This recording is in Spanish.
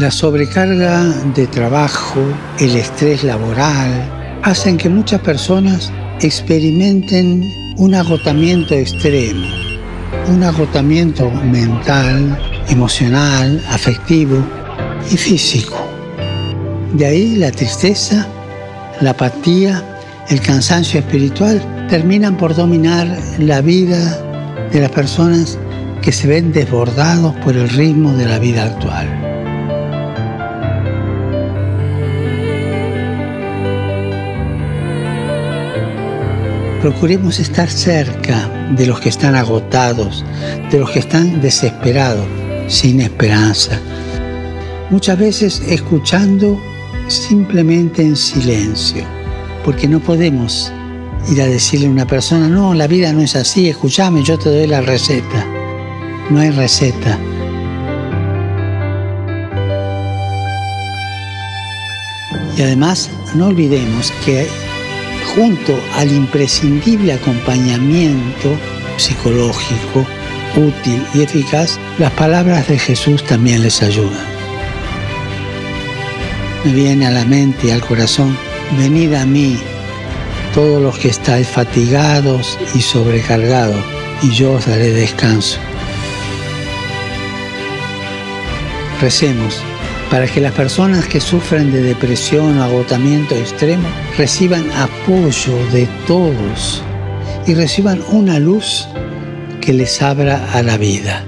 La sobrecarga de trabajo, el estrés laboral, hacen que muchas personas experimenten un agotamiento extremo, un agotamiento mental, emocional, afectivo y físico. De ahí la tristeza, la apatía, el cansancio espiritual terminan por dominar la vida de las personas que se ven desbordados por el ritmo de la vida actual. Procuremos estar cerca de los que están agotados, de los que están desesperados, sin esperanza. Muchas veces escuchando simplemente en silencio, porque no podemos ir a decirle a una persona, no, la vida no es así, escúchame, yo te doy la receta. No hay receta. Y además, no olvidemos que junto al imprescindible acompañamiento psicológico, útil y eficaz, las palabras de Jesús también les ayudan. Me viene a la mente y al corazón, venid a mí, todos los que estáis fatigados y sobrecargados, y yo os daré descanso. Recemos para que las personas que sufren de depresión o agotamiento extremo reciban apoyo de todos y reciban una luz que les abra a la vida.